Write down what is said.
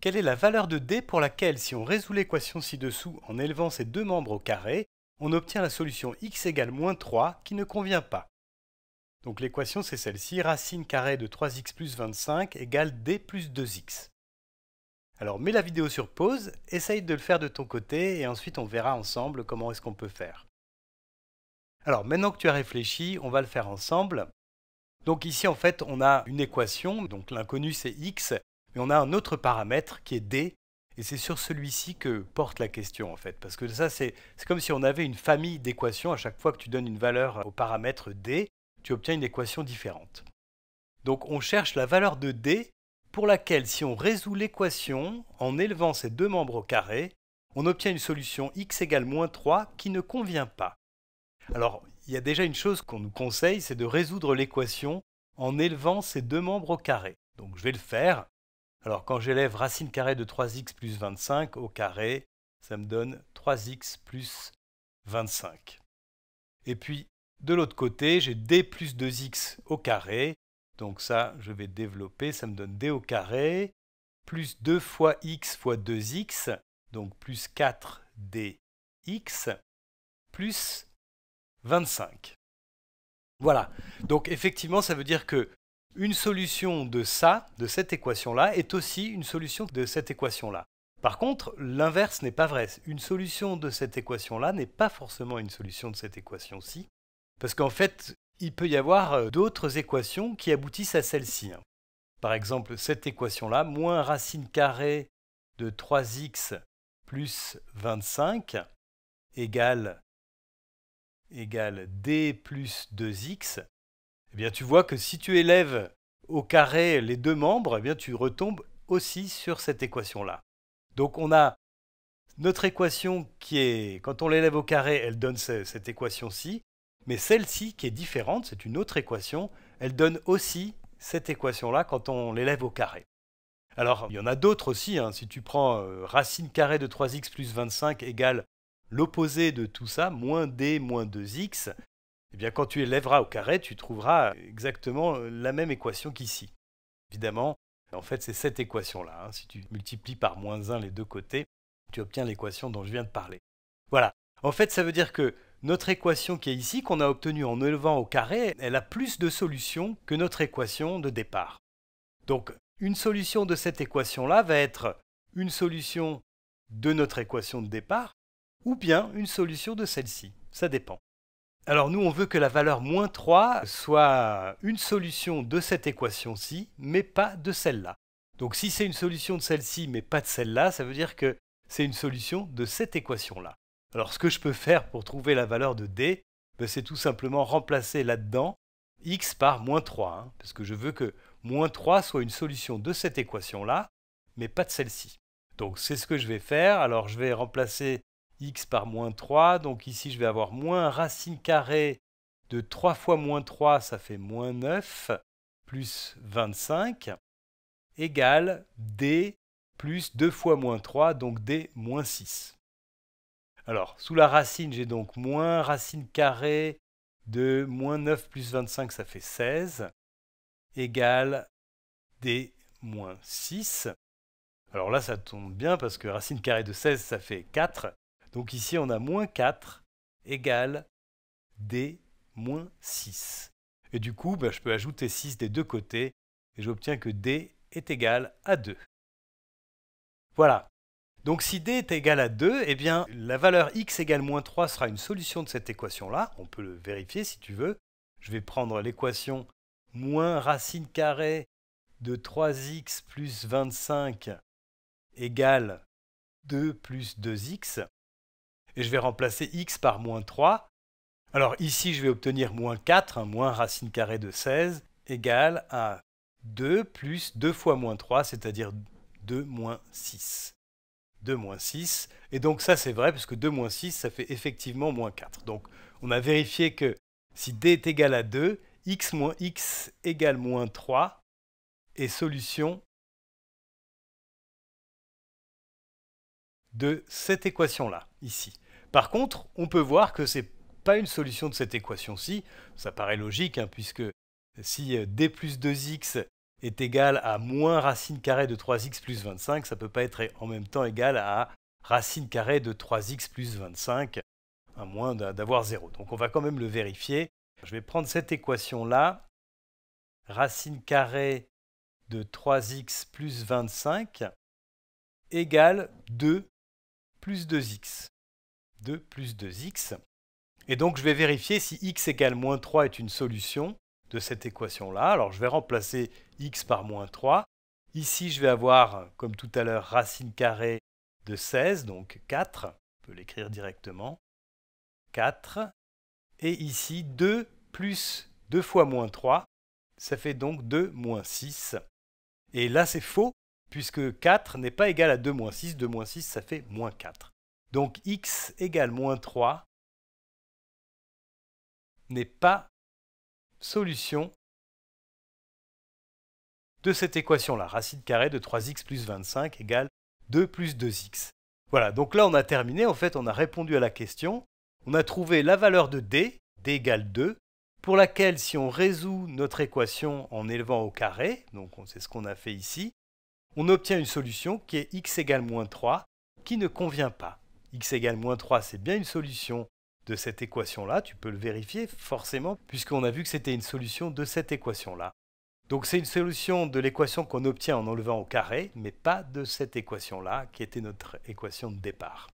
quelle est la valeur de d pour laquelle, si on résout l'équation ci-dessous en élevant ces deux membres au carré, on obtient la solution x égale moins 3 qui ne convient pas? Donc l'équation c'est celle-ci, racine carrée de 3x plus 25 égale d plus 2x. Alors mets la vidéo sur pause, essaye de le faire de ton côté et ensuite on verra ensemble comment est-ce qu'on peut faire. Alors maintenant que tu as réfléchi, on va le faire ensemble. Donc ici en fait on a une équation, donc l'inconnu c'est x, mais on a un autre paramètre qui est d, et c'est sur celui-ci que porte la question en fait. Parce que ça c'est comme si on avait une famille d'équations, à chaque fois que tu donnes une valeur au paramètre d, tu obtiens une équation différente. Donc on cherche la valeur de d pour laquelle si on résout l'équation en élevant ces deux membres au carré, on obtient une solution x égale moins 3 qui ne convient pas. Alors, il y a déjà une chose qu'on nous conseille, c'est de résoudre l'équation en élevant ces deux membres au carré. Donc je vais le faire. Alors quand j'élève racine carrée de 3x plus 25 au carré, ça me donne 3x plus 25. Et puis de l'autre côté, j'ai d plus 2x au carré. Donc ça, je vais développer, ça me donne d au carré, plus 2 fois x fois 2x, donc plus 4dx, plus 25. Voilà. Donc effectivement, ça veut dire que une solution de ça, de cette équation-là, est aussi une solution de cette équation-là. Par contre, l'inverse n'est pas vrai. Une solution de cette équation-là n'est pas forcément une solution de cette équation-ci. Parce qu'en fait, il peut y avoir euh, d'autres équations qui aboutissent à celle-ci. Hein. Par exemple, cette équation-là, moins racine carrée de 3x plus 25 égale, égale d plus 2x. Eh bien, tu vois que si tu élèves au carré les deux membres, eh tu retombes aussi sur cette équation-là. Donc on a notre équation qui est, quand on l'élève au carré, elle donne cette équation-ci. Mais celle-ci, qui est différente, c'est une autre équation, elle donne aussi cette équation-là quand on l'élève au carré. Alors, il y en a d'autres aussi. Hein. Si tu prends euh, racine carrée de 3x plus 25 égale l'opposé de tout ça, moins d moins 2x, eh quand tu élèveras au carré, tu trouveras exactement euh, la même équation qu'ici. Évidemment, en fait, c'est cette équation-là. Hein. Si tu multiplies par moins 1 les deux côtés, tu obtiens l'équation dont je viens de parler. Voilà. En fait, ça veut dire que notre équation qui est ici, qu'on a obtenue en élevant au carré, elle a plus de solutions que notre équation de départ. Donc, une solution de cette équation-là va être une solution de notre équation de départ, ou bien une solution de celle-ci. Ça dépend. Alors nous, on veut que la valeur moins 3 soit une solution de cette équation-ci, mais pas de celle-là. Donc si c'est une solution de celle-ci, mais pas de celle-là, ça veut dire que c'est une solution de cette équation-là. Alors ce que je peux faire pour trouver la valeur de d, ben, c'est tout simplement remplacer là-dedans x par moins 3, hein, parce que je veux que moins 3 soit une solution de cette équation-là, mais pas de celle-ci. Donc c'est ce que je vais faire. Alors je vais remplacer x par moins 3. Donc ici je vais avoir moins racine carrée de 3 fois moins 3, ça fait moins 9, plus 25, égale d plus 2 fois moins 3, donc d moins 6. Alors, sous la racine, j'ai donc moins racine carrée de moins 9 plus 25, ça fait 16, égale d moins 6. Alors là, ça tombe bien parce que racine carrée de 16, ça fait 4. Donc ici, on a moins 4 égale d moins 6. Et du coup, bah, je peux ajouter 6 des deux côtés et j'obtiens que d est égal à 2. Voilà, donc si d est égal à 2, eh bien la valeur x égale moins 3 sera une solution de cette équation-là. On peut le vérifier si tu veux. Je vais prendre l'équation moins racine carrée de 3x plus 25 égale 2 plus 2x. Et je vais remplacer x par moins 3. Alors ici, je vais obtenir moins 4, hein, moins racine carrée de 16, égale à 2 plus 2 fois moins 3, c'est-à-dire 2 moins 6. 2 moins 6. Et donc ça c'est vrai, parce que 2 moins 6, ça fait effectivement moins 4. Donc on a vérifié que si d est égal à 2, x moins x égale moins 3 est solution de cette équation-là, ici. Par contre, on peut voir que ce n'est pas une solution de cette équation-ci. Ça paraît logique, hein, puisque si d plus 2x est égal à moins racine carrée de 3x plus 25, ça ne peut pas être en même temps égal à racine carrée de 3x plus 25, à moins d'avoir 0. Donc on va quand même le vérifier. Je vais prendre cette équation-là, racine carrée de 3x plus 25 égale 2 plus 2x. 2 plus 2x. Et donc je vais vérifier si x égale moins 3 est une solution de cette équation-là. Alors je vais remplacer x par moins 3. Ici je vais avoir, comme tout à l'heure, racine carrée de 16, donc 4. On peut l'écrire directement. 4. Et ici 2 plus 2 fois moins 3, ça fait donc 2 moins 6. Et là c'est faux, puisque 4 n'est pas égal à 2 moins 6. 2 moins 6, ça fait moins 4. Donc x égale moins 3 n'est pas solution de cette équation-là. Racine carrée de 3x plus 25 égale 2 plus 2x. Voilà, donc là on a terminé, en fait on a répondu à la question. On a trouvé la valeur de d, d égale 2, pour laquelle si on résout notre équation en élevant au carré, donc c'est ce qu'on a fait ici, on obtient une solution qui est x égale moins 3, qui ne convient pas. X égale moins 3, c'est bien une solution de cette équation-là, tu peux le vérifier forcément, puisqu'on a vu que c'était une solution de cette équation-là. Donc c'est une solution de l'équation qu'on obtient en enlevant au carré, mais pas de cette équation-là, qui était notre équation de départ.